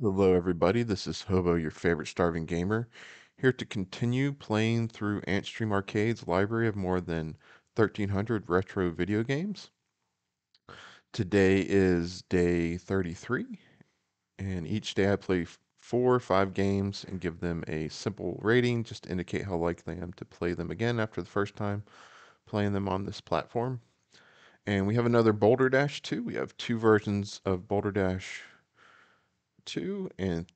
Hello, everybody. This is Hobo, your favorite starving gamer, here to continue playing through Antstream Arcade's library of more than 1,300 retro video games. Today is day 33, and each day I play four or five games and give them a simple rating just to indicate how likely I am to play them again after the first time playing them on this platform. And we have another Boulder Dash 2. We have two versions of Boulder Dash 2 and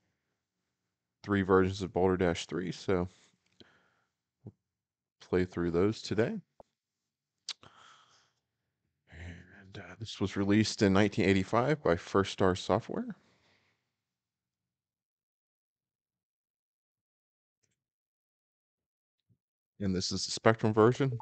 three versions of Boulder Dash 3, so we'll play through those today. And uh, this was released in 1985 by First Star Software. And this is the Spectrum version.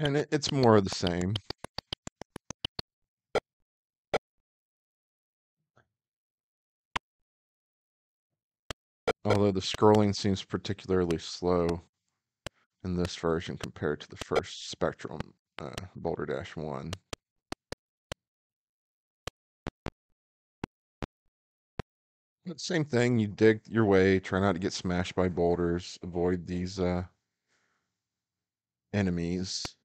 And it, it's more of the same. Although the scrolling seems particularly slow in this version compared to the first Spectrum uh, Boulder Dash 1. But same thing, you dig your way, try not to get smashed by boulders, avoid these uh, enemies.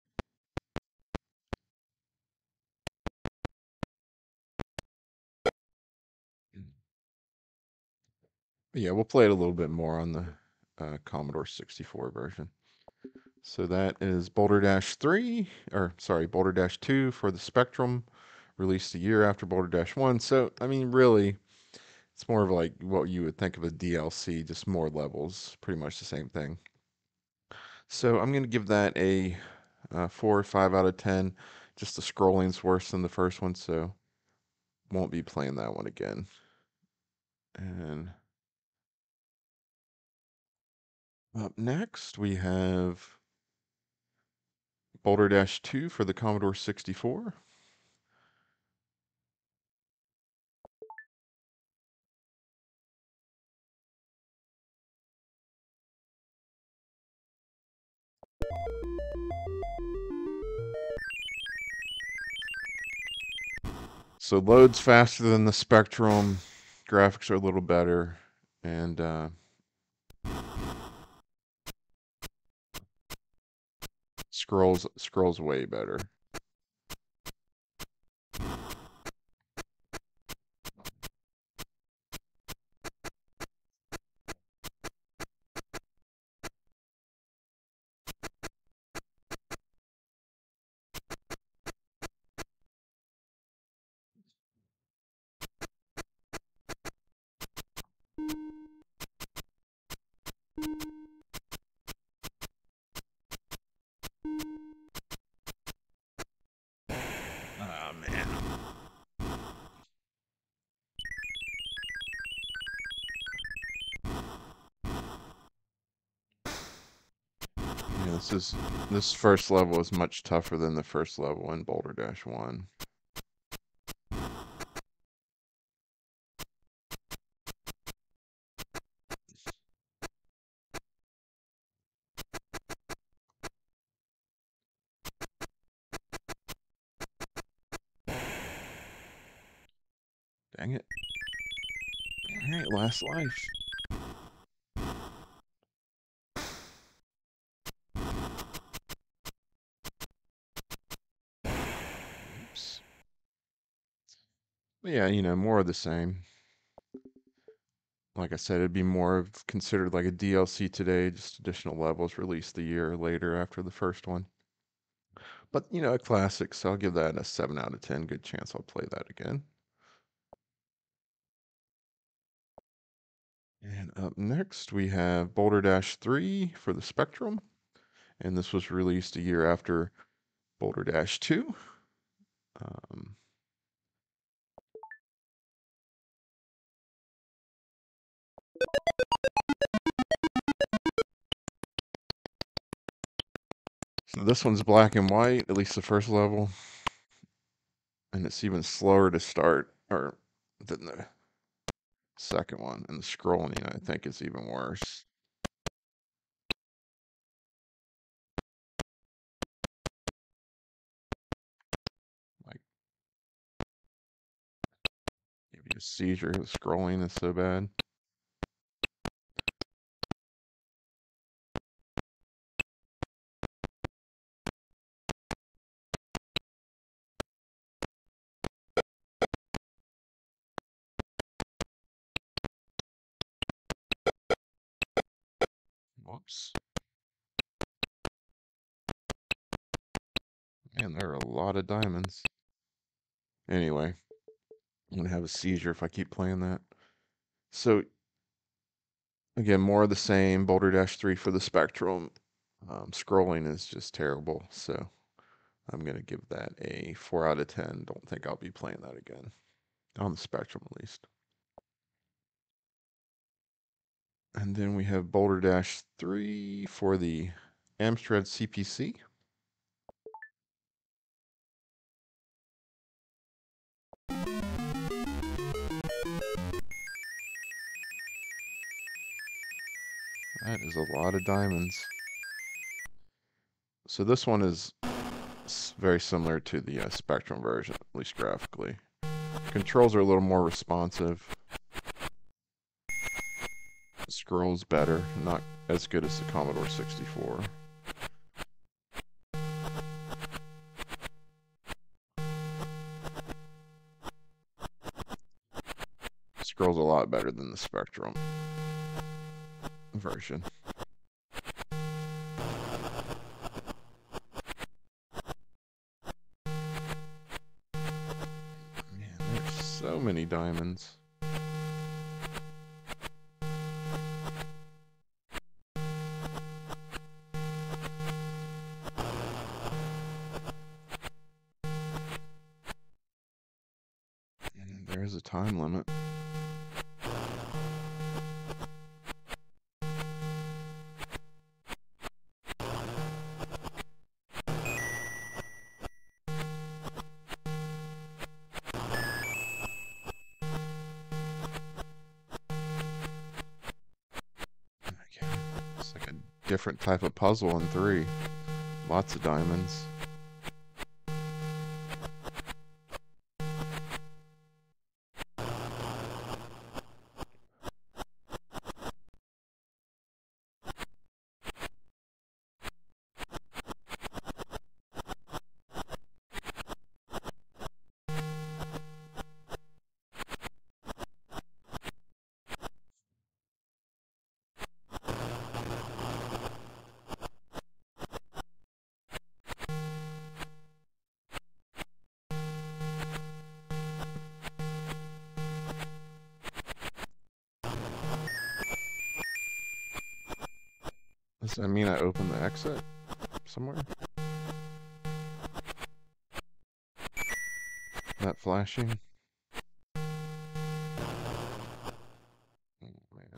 Yeah, we'll play it a little bit more on the uh, Commodore 64 version. So that is Boulder Dash 3, or sorry, Boulder Dash 2 for the Spectrum, released a year after Boulder Dash 1. So, I mean, really, it's more of like what you would think of a DLC, just more levels, pretty much the same thing. So I'm going to give that a, a 4 or 5 out of 10. Just the scrolling's worse than the first one, so won't be playing that one again. And up next, we have Boulder Dash 2 for the Commodore 64. So loads faster than the Spectrum, graphics are a little better, and uh, scrolls scrolls way better. Oh this is this first level is much tougher than the first level in Boulder Dash 1. Dang it. Alright, last life. But yeah, you know, more of the same. Like I said, it'd be more of considered like a DLC today, just additional levels released a year later after the first one. But, you know, a classic, so I'll give that a 7 out of 10. Good chance I'll play that again. And up next, we have Boulder Dash 3 for the Spectrum. And this was released a year after Boulder Dash 2. Um, So this one's black and white, at least the first level. And it's even slower to start or than the second one. And the scrolling, I think, is even worse. Like, give you a seizure. The scrolling is so bad. Whoops. Man, there are a lot of diamonds. Anyway, I'm gonna have a seizure if I keep playing that. So again, more of the same. Boulder Dash 3 for the Spectrum. Um, scrolling is just terrible, so I'm gonna give that a 4 out of 10. Don't think I'll be playing that again. On the Spectrum at least. And then we have Boulder Dash 3 for the Amstrad CPC. That is a lot of diamonds. So this one is very similar to the uh, Spectrum version, at least graphically. Controls are a little more responsive. Scrolls better, not as good as the Commodore 64. Scrolls a lot better than the Spectrum version. Man, there's so many diamonds. Different type of puzzle in three. Lots of diamonds. Does that mean I open the exit somewhere? That flashing? Oh, man.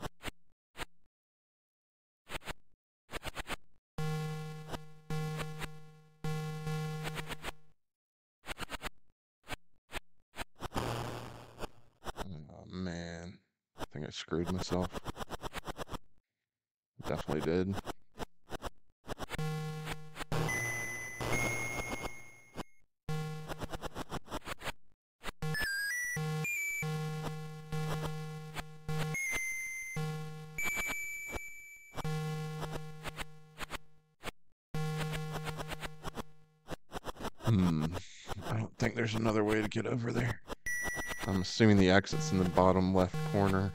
Man, I think I screwed myself. Definitely did. Another way to get over there. I'm assuming the exit's in the bottom left corner.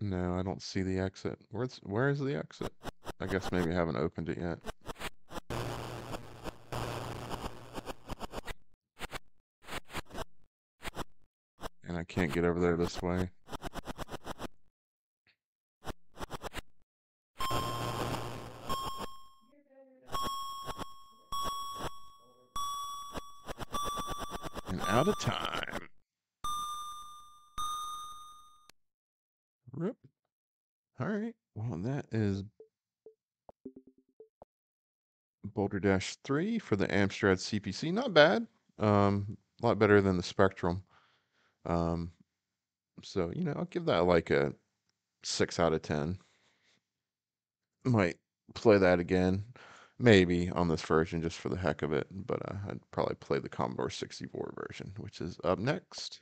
No, I don't see the exit. Where's where is the exit? I guess maybe I haven't opened it yet. And I can't get over there this way. And out of time. Rip. All right. Well, that is Boulder Dash 3 for the Amstrad CPC. Not bad. Um, a lot better than the Spectrum. Um, so, you know, I'll give that like a 6 out of 10. might play that again. Maybe on this version just for the heck of it, but uh, I'd probably play the Commodore 64 version, which is up next.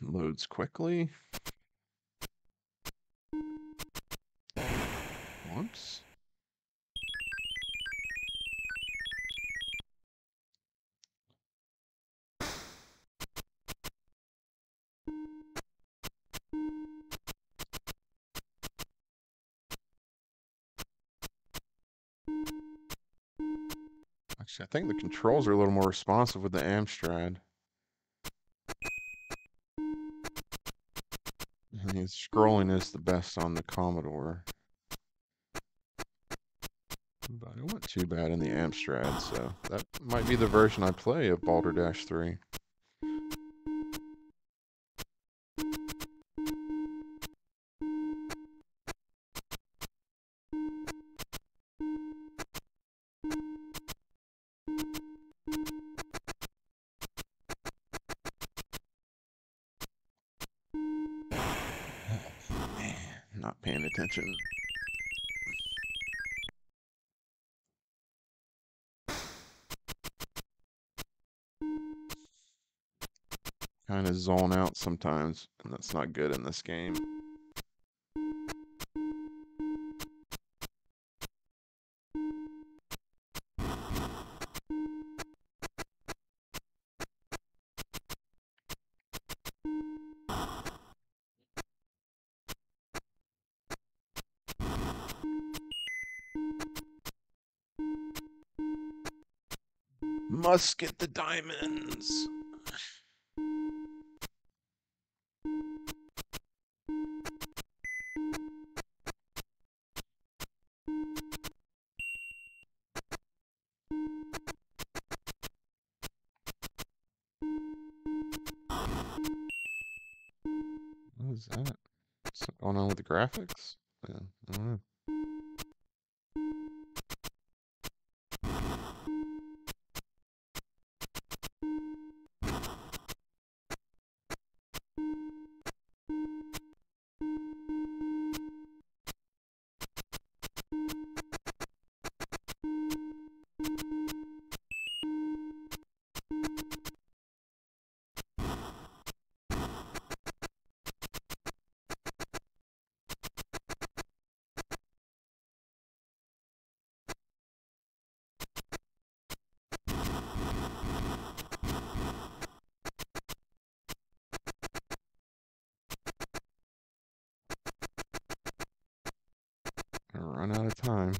Loads quickly. Actually, I think the controls are a little more responsive with the Amstrad. I scrolling is the best on the Commodore. But it wasn't too bad in the Amstrad, so that might be the version I play of Boulder Dash 3. Attention. Kind of zone out sometimes, and that's not good in this game. Must get the diamonds. What is that? What's going on with the graphics? Yeah, Run out of time.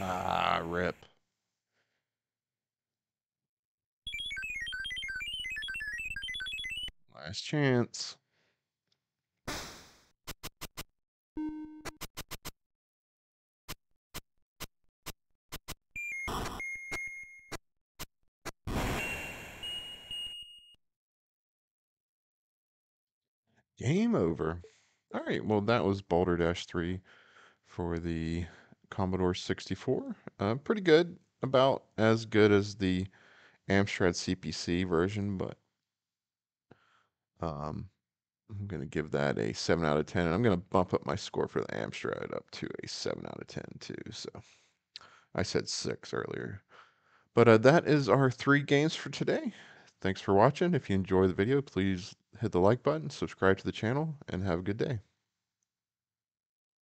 Ah, rip. Last chance. Game over. All right, well, that was Boulder Dash 3 for the Commodore 64. Uh, pretty good, about as good as the Amstrad CPC version, but um, I'm going to give that a 7 out of 10. And I'm going to bump up my score for the Amstrad up to a 7 out of 10 too. So I said 6 earlier. But uh, that is our three games for today. Thanks for watching. If you enjoy the video, please hit the like button, subscribe to the channel, and have a good day.